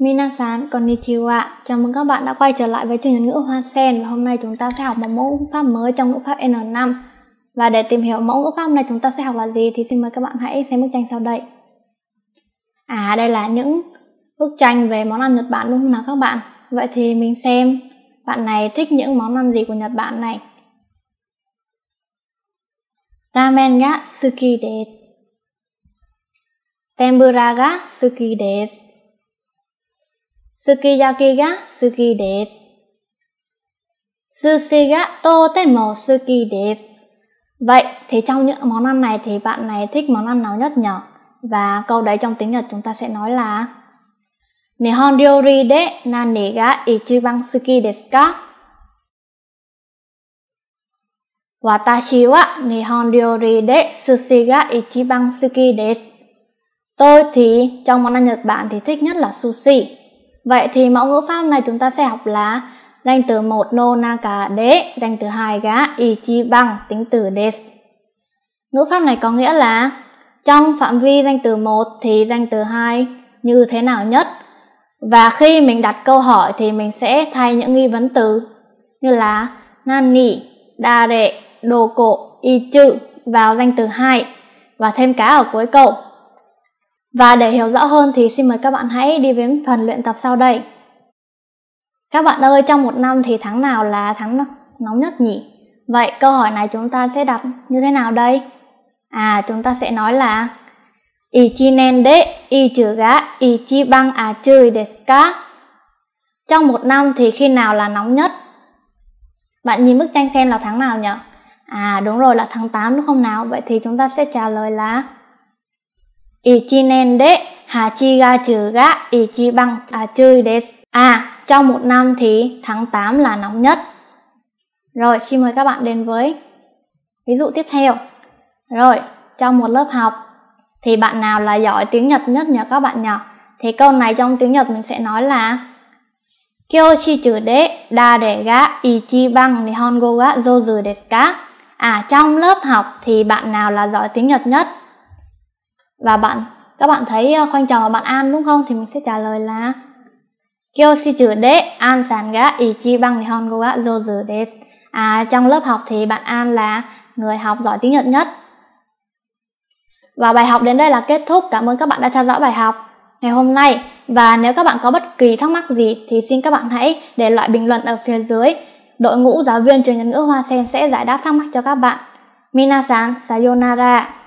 Minasan konnichiwa. Chào mừng các bạn đã quay trở lại với chương trình ngữ Hoa Sen và hôm nay chúng ta sẽ học một mẫu ngữ pháp mới trong ngữ pháp N5. Và để tìm hiểu mẫu ngữ pháp này chúng ta sẽ học là gì thì xin mời các bạn hãy xem bức tranh sau đây. À đây là những bức tranh về món ăn Nhật Bản đúng không nào các bạn? Vậy thì mình xem bạn này thích những món ăn gì của Nhật Bản này. Ramen ga suki desu. Tempura ga suki desu. Sukiyaki ga suki desu. Sushi ga totemo suki desu. Vậy, thì trong những món ăn này thì bạn này thích món ăn nào nhất nhỉ? Và câu đấy trong tiếng Nhật chúng ta sẽ nói là Nihon ryori de nani ga ichiban suki desu ka? Watashi wa Nihon ryori de sushi ga ichiban suki desu. Tôi thì trong món ăn Nhật Bản thì thích nhất là sushi. Vậy thì mẫu ngữ pháp này chúng ta sẽ học là danh từ 1 no naka de, danh từ 2 ga bằng, tính từ des Ngữ pháp này có nghĩa là trong phạm vi danh từ 1 thì danh từ 2 như thế nào nhất. Và khi mình đặt câu hỏi thì mình sẽ thay những nghi vấn từ như là nani, dare, doko, ichu vào danh từ 2 và thêm cá ở cuối câu. Và để hiểu rõ hơn thì xin mời các bạn hãy đi đến phần luyện tập sau đây. Các bạn ơi, trong một năm thì tháng nào là tháng nóng nhất nhỉ? Vậy câu hỏi này chúng ta sẽ đặt như thế nào đây? À, chúng ta sẽ nói là Ichinen de ichu ga ichiban achui à desu ka? Trong một năm thì khi nào là nóng nhất? Bạn nhìn bức tranh xem là tháng nào nhỉ? À đúng rồi là tháng 8 đúng không nào? Vậy thì chúng ta sẽ trả lời là 1年で8月が一番暑いです. À, trong một năm thì tháng 8 là nóng nhất. Rồi, xin mời các bạn đến với ví dụ tiếp theo. Rồi, trong một lớp học thì bạn nào là giỏi tiếng Nhật nhất nhỉ các bạn nhỉ? Thì câu này trong tiếng Nhật mình sẽ nói là Kyoshi de dare ga ichiban nihongo ga zozu desu ka? À, trong lớp học thì bạn nào là giỏi tiếng Nhật nhất? Và bạn, các bạn thấy ờ, khoanh tròn và bạn An đúng không thì mình sẽ trả lời là Kyoshi chữ de an san ga ichi bang nihongo ga jozu desu. À trong lớp học thì bạn An là người học giỏi tiếng Nhật nhất. Và bài học đến đây là kết thúc. Cảm ơn các bạn đã theo dõi bài học ngày hôm nay. Và nếu các bạn có bất kỳ thắc mắc gì thì xin các bạn hãy để lại bình luận ở phía dưới. Đội ngũ giáo viên trường nhật ngữ Hoa Sen sẽ giải đáp thắc mắc cho các bạn. Minasan, sayonara.